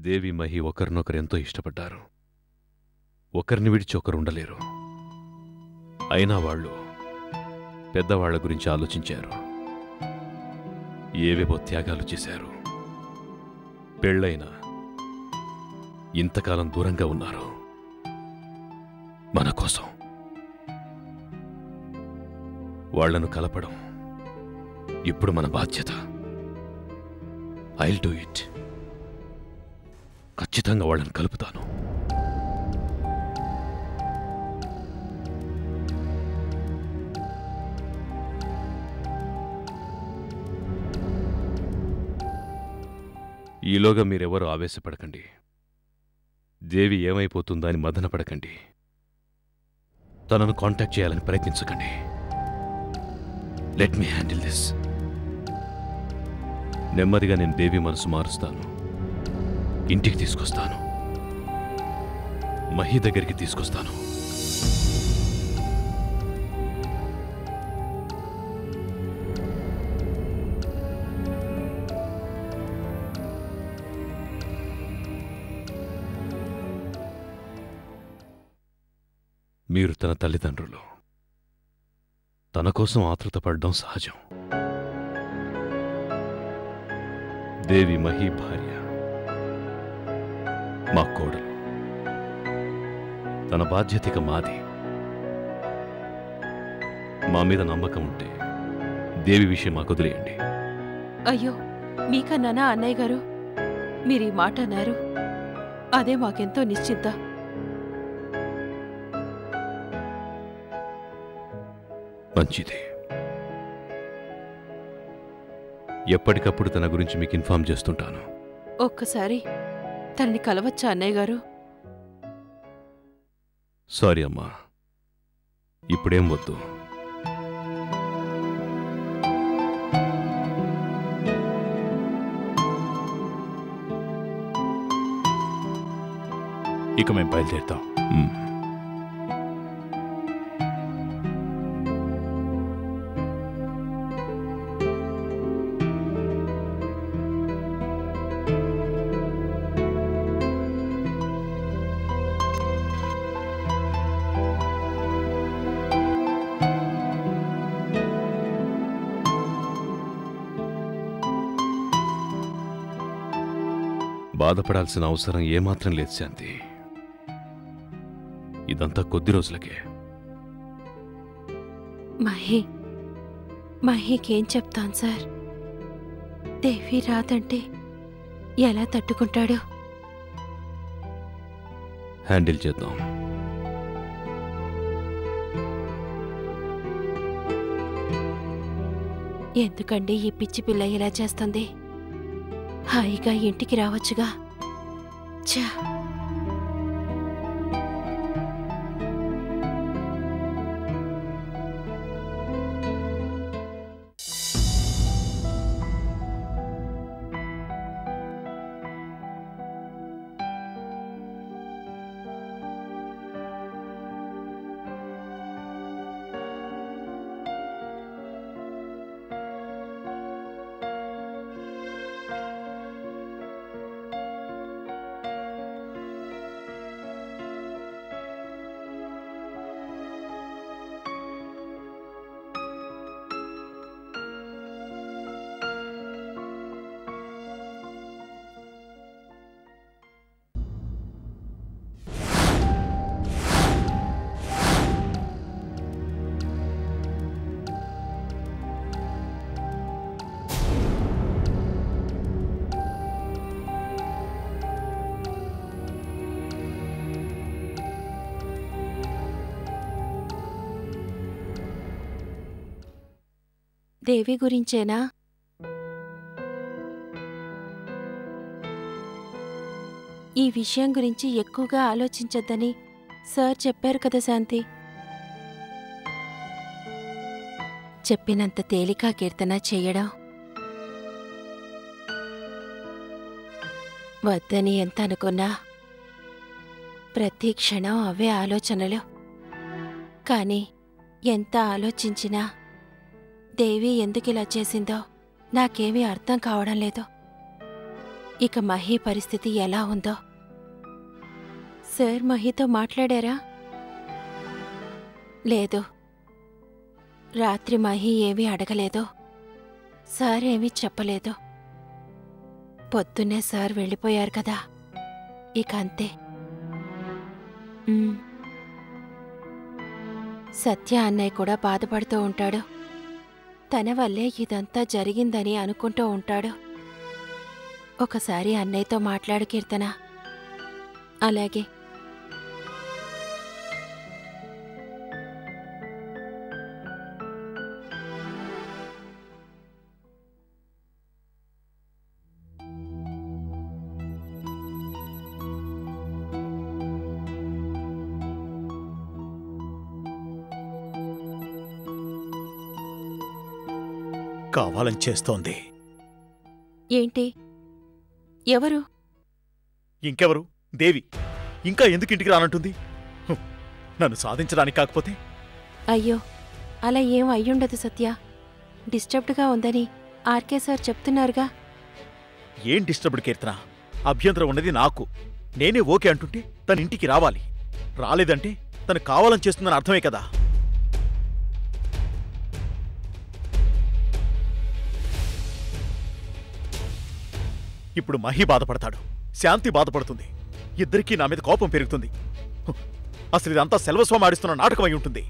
దేవి మహి ఒకరినొకరు ఎంతో ఇష్టపడ్డారు. ఒకరిని విడిచి ఒకరు ఉండలేరు. అయినా వాళ్ళు పెద్దవాళ్ళ గురించి ఆలోచించారు. ఏవేవో త్యాగాలు చేశారు. పెళ్ళైనా ఇంతకాలం దూరంగా ఉన్నారు. మన కోసం. వాళ్ళను కలపడం ఇప్పుడు మన బాధ్యత. ఐల్ డూ ఇట్ ఖచ్చితంగా వాళ్ళని కలుపుతాను. ఈలోగా మీరెవరూ ఆవేశపడకండి. దేవి ఏమైపోతుందా అని మదనపడకండి. తనను కాంటాక్ట్ చేయాలని ప్రయత్నించకండి. Let me handle this. నెమ్మదిగా నేను దేవి మనసు మారుస్తాను. ఇంటికి తీసుకొస్తాను. మహి దగ్గరికి తీసుకొస్తాను. మీరు తన తల్లిదండ్రులు. తన కోసం ఆతృతపడడం సహజం. దేవి మహి భార్య. మా కోడలు. తన బాధ్యత ఇక మాది. మా మీద నమ్మకం ఉంటే దేవి విషయం మాకు వదిలేయండి. అయ్యో మీకన్నానా అన్నయ్య గారు? మీరు ఈ మాట అన్నారు. అదే మాకెంతో నిశ్చిద్ద మంచిది. ఎప్పటికప్పుడు తన గురించి మీకు ఇన్ఫార్మ్ చేస్తుంటాను. ఒక్కసారి తనని కలవచ్చా అన్నయ్య గారు? సారీ అమ్మా. ఇప్పుడేం వద్దు. ఇక మేము బయలుదేరుతాం. బాధపడాల్సిన అవసరం ఏమాత్రం లేదు శాంతి. ఇదంతా కొద్ది రోజులకే. మహి మహికేం చెప్తాను సార్? దేవి రాదంటే ఎలా తట్టుకుంటాడో? హ్యాండిల్ చేద్దాం. ఎందుకండి ఈ పిచ్చి పిల్ల ఇలా చేస్తుంది? హాయిగా ఇంటికి రావచ్చుగా. చా దేవి గురించేనా? ఈ విషయం గురించి ఎక్కువగా ఆలోచించొద్దని సార్ చెప్పారు కదా శాంతి. చెప్పినంత తేలిక కీర్తన చేయడం. వద్దని ఎంత అనుకున్నా ప్రతి క్షణం అవే ఆలోచనలు. కానీ ఎంత ఆలోచించినా దేవి ఎందుకిలా చేసిందో నాకేమీ అర్థం కావడం లేదు. ఇక మహి పరిస్థితి ఎలా ఉందో. సార్ మహితో మాట్లాడారా? లేదు. రాత్రి మహి ఏమీ అడగలేదు. సార్ ఏమీ చెప్పలేదు. పొద్దున్నే సార్ వెళ్ళిపోయారు కదా. ఇక అంతే. సత్య అన్నయ్య కూడా బాధపడుతూ ఉంటాడు. తన వల్లే ఇదంతా జరిగిందని అనుకుంటూ ఉంటాడు. ఒకసారి అన్నయ్యతో మాట్లాడు కీర్తన. అలాగే కావాలని చేస్తోంది. ఏంటి? ఎవరు? ఇంకెవరు? దేవి ఇంకా ఎందుకు ఇంటికి రానంటుంది? నన్ను సాధించడానికి కాకపోతే? అయ్యో అలా ఏం అయ్యుండదు సత్య. డిస్టర్బ్డ్గా ఉందని ఆర్కే సార్ చెప్తున్నారుగా. ఏం డిస్టర్బ్డ్ కీర్తన? అభ్యంతరం ఉన్నది నాకు. నేనే ఓకే అంటుంటే తన ఇంటికి రావాలి. రాలేదంటే తను కావాలని చేస్తుందని అర్థమే కదా. ఇప్పుడు మహి బాధపడతాడు. శాంతి బాధపడుతుంది. ఇద్దరికీ నా మీద కోపం పెరుగుతుంది. అసలు ఇదంతా సెల్వస్వామి ఆడిస్తున్న నాటకం అయి ఉంటుంది.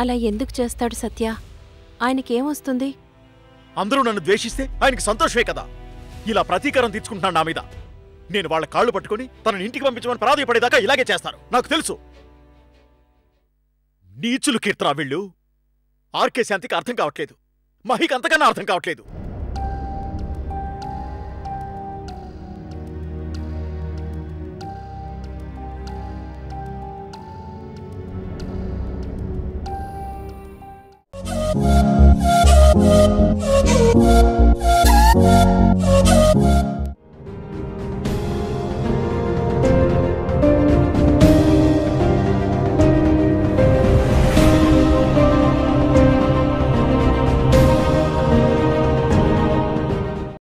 అలా ఎందుకు చేస్తాడు సత్య? ఆయనకేమొస్తుంది అందరూ నన్ను ద్వేషిస్తే ఆయనకి సంతోషమే కదా. ఇలా ప్రతీకారం తీర్చుకుంటున్నాను నా మీద. నేను వాళ్ళ కాళ్ళు పట్టుకొని తనని ఇంటికి పంపించమని ప్రాధాయపడేదాకా ఇలాగే చేస్తారు నాకు తెలుసు. నీచులు కీర్తన వీళ్ళు. ఆర్కే శాంతికి అర్థం కావట్లేదు. మహికి అంతకన్నా అర్థం కావట్లేదు.